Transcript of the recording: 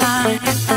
Bye.